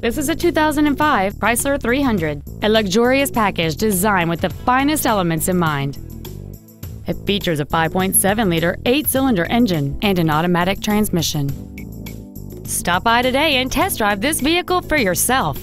This is a 2005 Chrysler 300, a luxurious package designed with the finest elements in mind. It features a 5.7-liter eight-cylinder engine and an automatic transmission. Stop by today and test drive this vehicle for yourself.